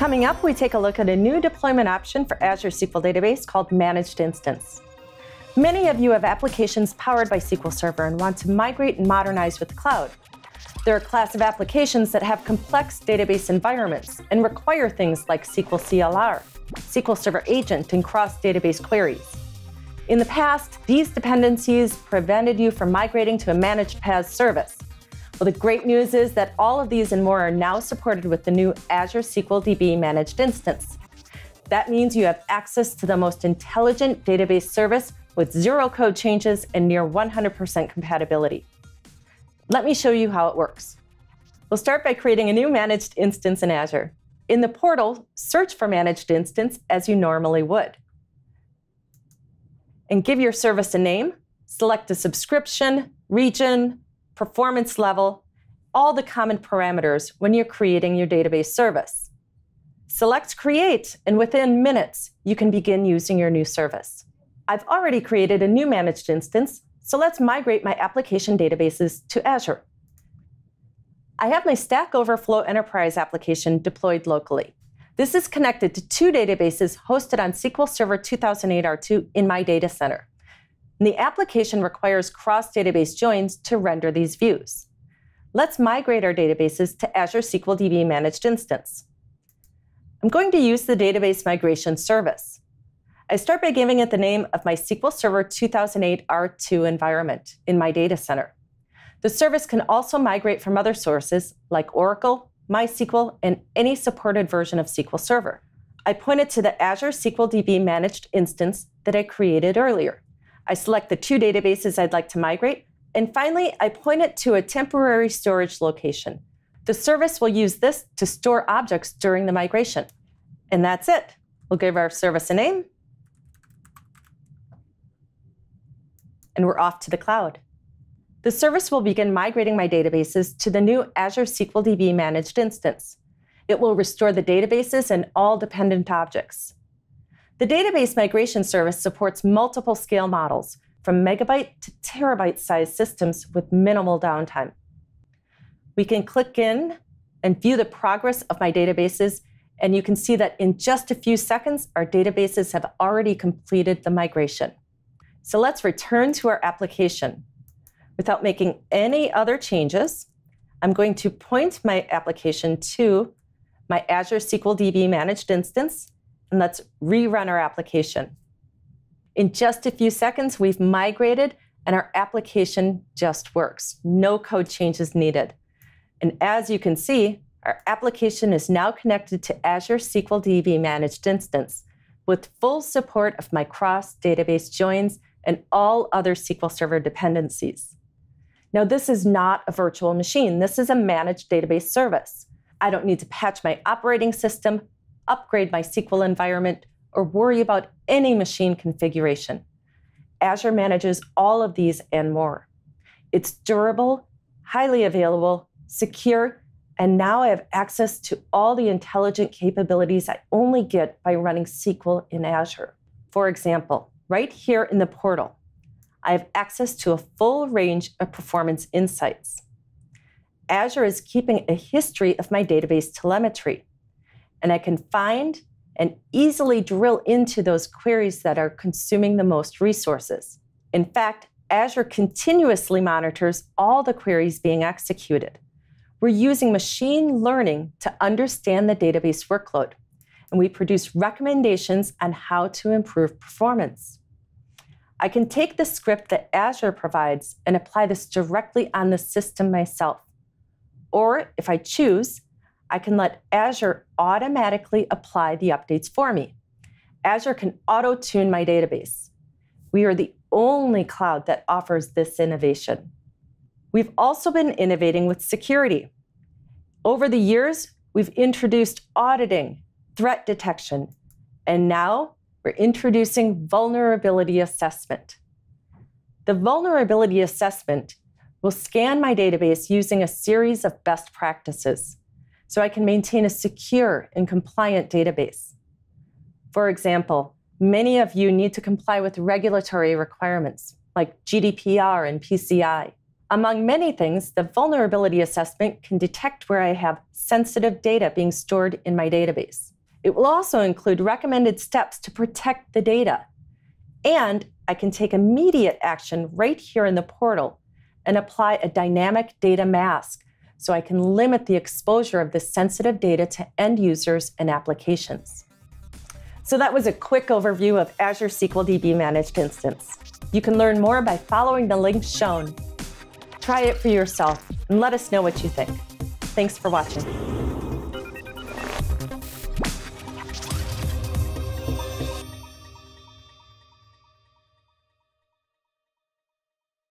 Coming up, we take a look at a new deployment option for Azure SQL Database called Managed Instance. Many of you have applications powered by SQL Server and want to migrate and modernize with the cloud. There are a class of applications that have complex database environments and require things like SQL CLR, SQL Server Agent, and cross-database queries. In the past, these dependencies prevented you from migrating to a managed PaaS service. Well, the great news is that all of these and more are now supported with the new Azure SQL DB Managed Instance. That means you have access to the most intelligent database service with zero code changes and near 100% compatibility. Let me show you how it works. We'll start by creating a new managed instance in Azure. In the portal, search for managed instance as you normally would. And give your service a name, select a subscription, region, performance level, all the common parameters when you're creating your database service. Select Create, and within minutes, you can begin using your new service. I've already created a new managed instance, so let's migrate my application databases to Azure. I have my Stack Overflow Enterprise application deployed locally. This is connected to two databases hosted on SQL Server 2008 R2 in my data center. And the application requires cross-database joins to render these views. Let's migrate our databases to Azure SQL DB Managed Instance. I'm going to use the Database Migration Service. I start by giving it the name of my SQL Server 2008 R2 environment in my data center. The service can also migrate from other sources like Oracle, MySQL, and any supported version of SQL Server. I pointed to the Azure SQL DB managed instance that I created earlier. I select the two databases I'd like to migrate, and finally, I point it to a temporary storage location. The service will use this to store objects during the migration. And that's it. We'll give our service a name and we're off to the cloud. The service will begin migrating my databases to the new Azure SQL DB managed instance. It will restore the databases and all dependent objects. The database migration service supports multiple scale models, from megabyte to terabyte sized systems with minimal downtime. We can click in and view the progress of my databases, and you can see that in just a few seconds, our databases have already completed the migration. So let's return to our application. Without making any other changes, I'm going to point my application to my Azure SQL DB managed instance, and let's rerun our application. In just a few seconds, we've migrated and our application just works. No code changes needed. And as you can see, our application is now connected to Azure SQL DB managed instance with full support of my cross database joins and all other SQL Server dependencies. Now, this is not a virtual machine. This is a managed database service. I don't need to patch my operating system, upgrade my SQL environment, or worry about any machine configuration. Azure manages all of these and more. It's durable, highly available, secure, and now I have access to all the intelligent capabilities I only get by running SQL in Azure. For example, right here in the portal, I have access to a full range of performance insights. Azure is keeping a history of my database telemetry, and I can find and easily drill into those queries that are consuming the most resources. In fact, Azure continuously monitors all the queries being executed. We're using machine learning to understand the database workload, and we produce recommendations on how to improve performance. I can take the script that Azure provides and apply this directly on the system myself. Or if I choose, I can let Azure automatically apply the updates for me. Azure can auto tune my database. We are the only cloud that offers this innovation. We've also been innovating with security. Over the years, we've introduced auditing, threat detection, and now we're introducing vulnerability assessment. The vulnerability assessment will scan my database using a series of best practices so I can maintain a secure and compliant database. For example, many of you need to comply with regulatory requirements like GDPR and PCI. Among many things, the vulnerability assessment can detect where I have sensitive data being stored in my database. It will also include recommended steps to protect the data. And I can take immediate action right here in the portal and apply a dynamic data mask so I can limit the exposure of this sensitive data to end users and applications. So that was a quick overview of Azure SQL DB Managed Instance. You can learn more by following the links shown. Try it for yourself and let us know what you think. Thanks for watching.